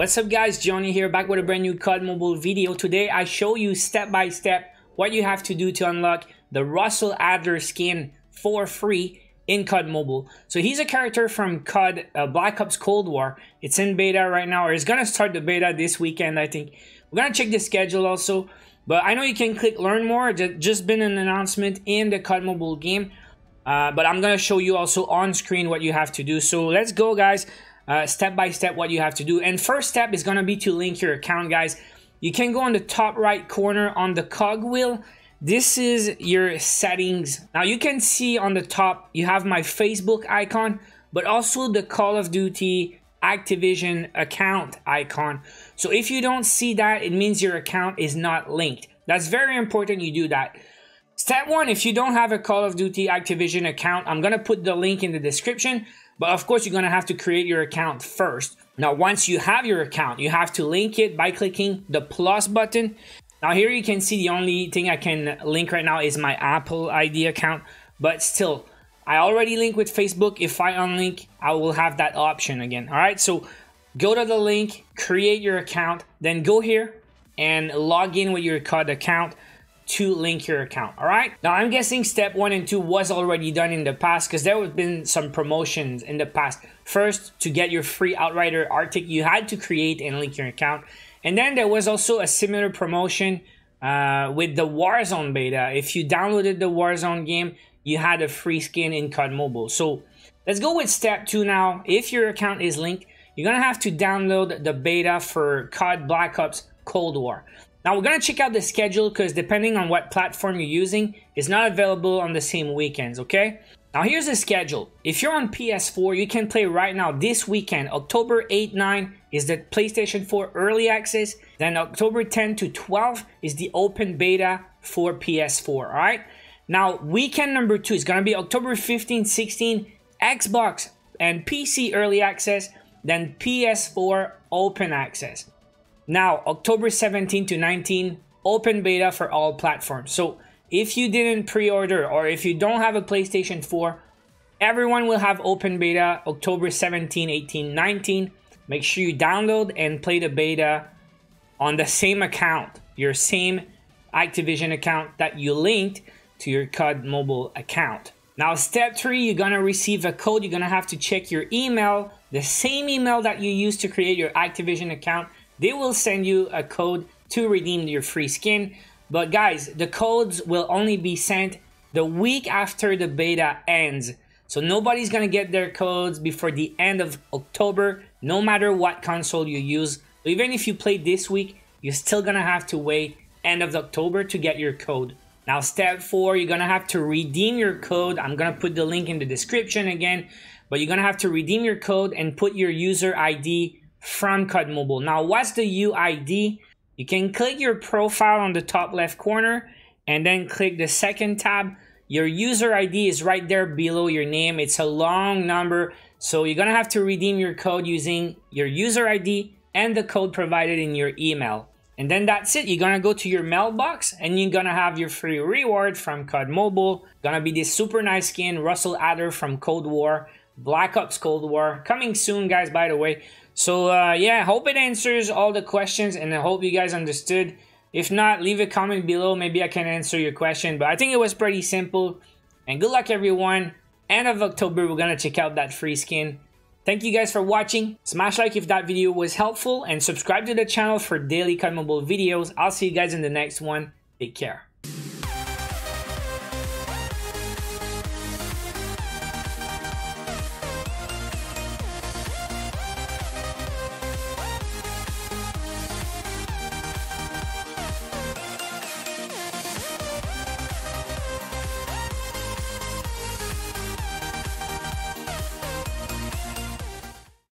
What's up guys, Johnny here back with a brand new COD Mobile video. Today I show you step by step what you have to do to unlock the Russell Adler skin for free in COD Mobile. So he's a character from COD uh, Black Ops Cold War. It's in beta right now, or it's gonna start the beta this weekend I think. We're gonna check the schedule also. But I know you can click learn more, just been an announcement in the COD Mobile game. Uh, but I'm gonna show you also on screen what you have to do. So let's go guys uh, step by step what you have to do. And first step is gonna be to link your account, guys. You can go on the top right corner on the cog wheel. This is your settings. Now you can see on the top, you have my Facebook icon, but also the Call of Duty Activision account icon. So if you don't see that, it means your account is not linked. That's very important you do that. Step one, if you don't have a Call of Duty Activision account, I'm gonna put the link in the description. But of course, you're to have to create your account first. Now, once you have your account, you have to link it by clicking the plus button. Now here you can see the only thing I can link right now is my Apple ID account. But still, I already link with Facebook. If I unlink, I will have that option again. All right, so go to the link, create your account, then go here and log in with your COD account to link your account all right? Now i'm guessing step one and two was already done in the past because there have been some promotions in the past. First to get your free outrider arctic you had to create and link your account. And then there was also a similar promotion uh, with the warzone beta. If you downloaded the warzone game you had a free skin in cod mobile. So let's go with step two now. If your account is linked you're gonna have to download the beta for cod black ops cold war now we're to check out the schedule because depending on what platform you're using, it's not available on the same weekends, okay? Now here's the schedule. If you're on PS4, you can play right now this weekend. October 8, 9 is the PlayStation 4 early access. Then October 10 to 12 is the open beta for PS4, all right? Now weekend number 2 is to be October 15, 16, Xbox and PC early access, then PS4 open access. Now, October 17 to 19, open beta for all platforms. So if you didn't pre-order or if you don't have a PlayStation 4, everyone will have open beta October 17, 18, 19. Make sure you download and play the beta on the same account, your same Activision account that you linked to your COD mobile account. Now, step three, you're gonna receive a code. You're gonna have to check your email, the same email that you used to create your Activision account they will send you a code to redeem your free skin. But guys, the codes will only be sent the week after the beta ends. So nobody's gonna get their codes before the end of October, no matter what console you use. Even if you play this week, you're still gonna have to wait end of October to get your code. Now step four, you're gonna have to redeem your code. I'm gonna put the link in the description again, but you're gonna have to redeem your code and put your user ID from COD Mobile. Now, what's the UID? You can click your profile on the top left corner and then click the second tab. Your user ID is right there below your name. It's a long number, so you're gonna have to redeem your code using your user ID and the code provided in your email. And then that's it. You're gonna go to your mailbox and you're gonna have your free reward from COD Mobile. Gonna be this super nice skin, Russell Adler from Cold War, Black Ops Cold War. Coming soon, guys, by the way. So uh, yeah, hope it answers all the questions and I hope you guys understood. If not, leave a comment below. Maybe I can answer your question. But I think it was pretty simple. And good luck everyone. End of October, we're going to check out that free skin. Thank you guys for watching. Smash like if that video was helpful and subscribe to the channel for daily Mobile videos. I'll see you guys in the next one. Take care.